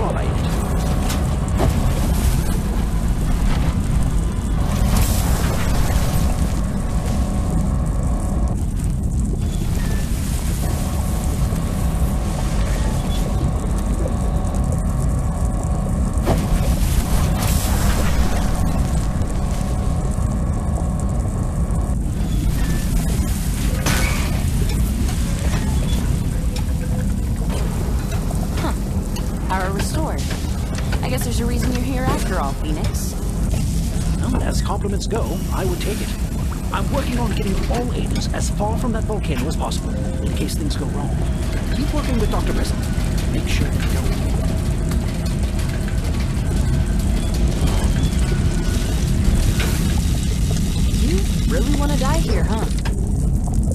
そう are restored. I guess there's a reason you're here after all, Phoenix. Well, as compliments go, I would take it. I'm working on getting all agents as far from that volcano as possible, in case things go wrong. Keep working with Dr. Prism. Make sure you don't. You really want to die here, huh?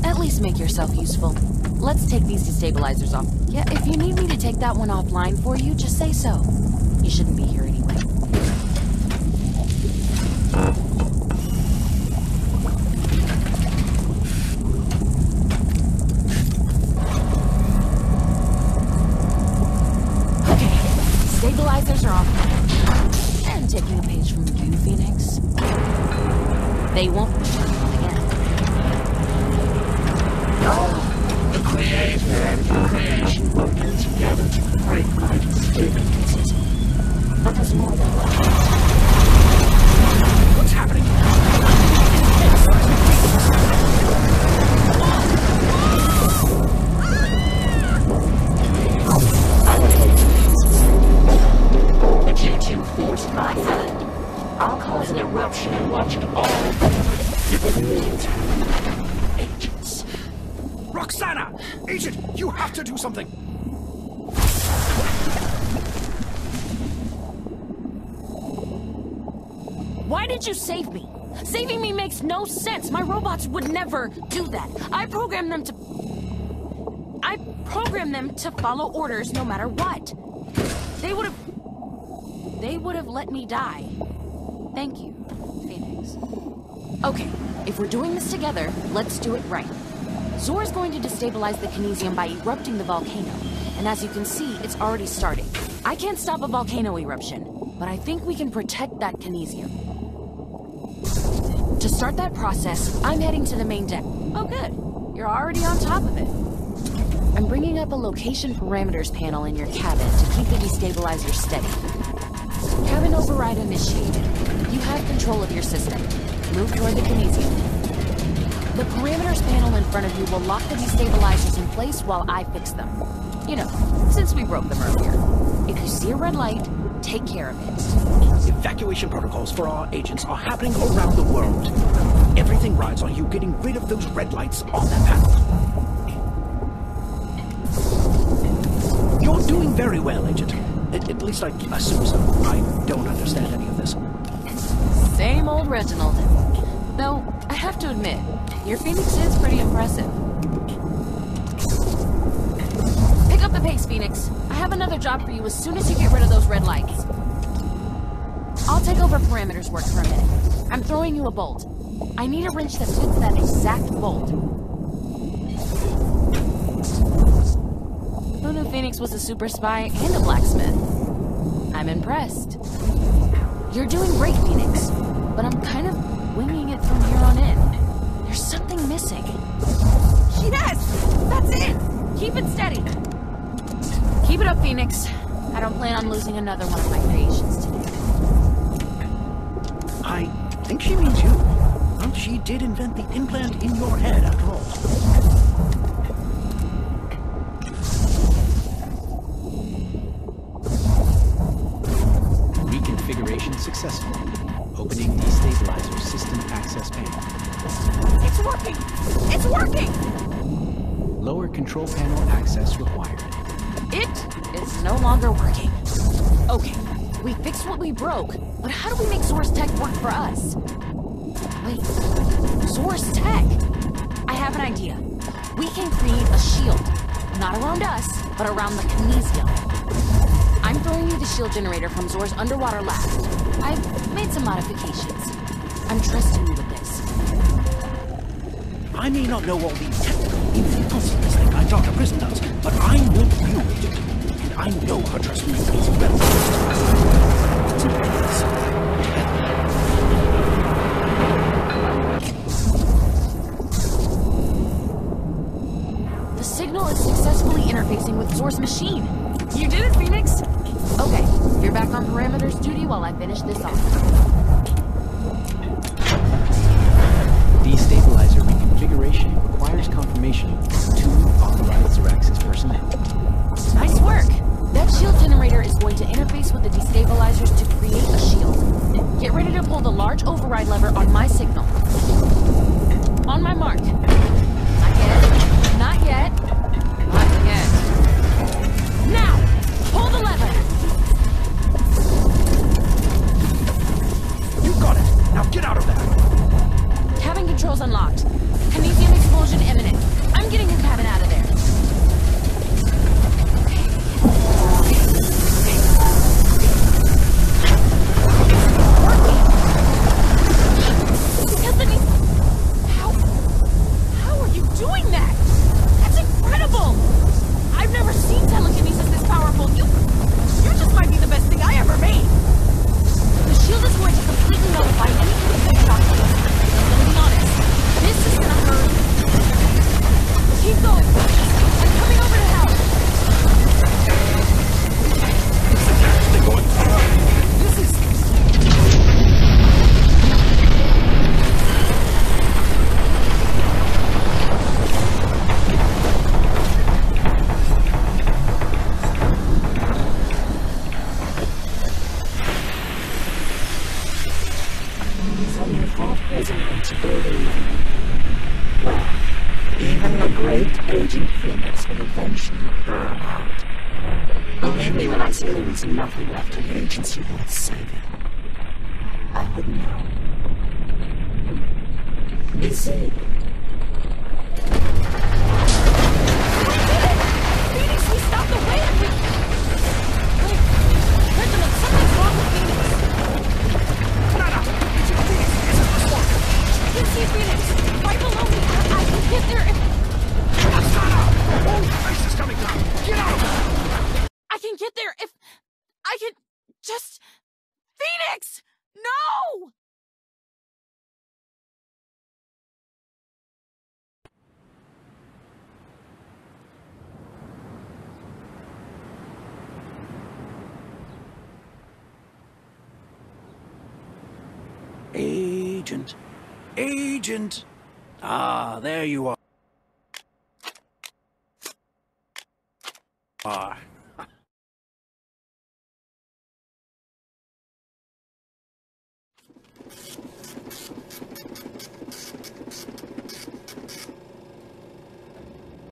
At least make yourself useful. Let's take these destabilizers off. Yeah, if you need me to take that one offline for you, just say so. You shouldn't be here anyway. Okay, stabilizers are off. And taking a page from you, Phoenix. They won't I'll cause an eruption and watch it all. In the meantime, agents. Roxana! Agent, you have to do something! Why did you save me? Saving me makes no sense. My robots would never do that. I programmed them to. I programmed them to follow orders no matter what. They would have. They would have let me die. Thank you, Phoenix. Okay, if we're doing this together, let's do it right. Zor's going to destabilize the Kinesium by erupting the volcano. And as you can see, it's already starting. I can't stop a volcano eruption, but I think we can protect that Kinesium. To start that process, I'm heading to the main deck. Oh, good. You're already on top of it. I'm bringing up a location parameters panel in your cabin to keep the destabilizer steady. Cabin override initiated. Have control of your system. Move toward the Kinesium. The parameters panel in front of you will lock the destabilizers in place while I fix them. You know, since we broke them earlier. If you see a red light, take care of it. Evacuation protocols for our agents are happening around the world. Everything rides on you getting rid of those red lights on that panel. You're doing very well, Agent. At, at least I assume so. I don't understand any of. Same old Reginald. Though, I have to admit, your Phoenix is pretty impressive. Pick up the pace, Phoenix. I have another job for you as soon as you get rid of those red lights. I'll take over parameters work for a minute. I'm throwing you a bolt. I need a wrench that fits that exact bolt. Who knew Phoenix was a super spy and a blacksmith? I'm impressed. You're doing great, Phoenix, but I'm kind of winging it from here on in. There's something missing. Yes! That's it! Keep it steady. Keep it up, Phoenix. I don't plan on losing another one of my creations today. I think she means you. Well, she did invent the implant in your head, after all. No longer working. Okay, we fixed what we broke, but how do we make Zor's tech work for us? Wait, Zor's tech? I have an idea. We can create a shield. Not around us, but around the Kinesium. I'm throwing you the shield generator from Zor's underwater lab. I've made some modifications. I'm trusting you with this. I may not know all the technical thing like Dr. Prism does, but I know you, Agent. And I know how trust me as well. It's in place. The signal is successfully interfacing with Zor's machine. You did it, Phoenix! Okay, you're back on parameters duty while I finish this off. Destabilizer reconfiguration requires confirmation from two authorized Zeraxis personnel. Nice work! That shield generator is going to interface with the destabilizers to create a shield. Get ready to pull the large override lever on my signal. On my mark. Not yet. Not yet. Not yet. Now! Pull the lever! You got it! Now get out of there! Cabin controls unlocked. to believe. Even the great agent phoenix will eventually burn out. Only when I say there is nothing left in agency worth saving, I would know. You see, I can get there! Oh, ice is coming down! Get out! I can get there if... I can... just... Phoenix! No! Agent. Agent! Ah, there you are. Ah,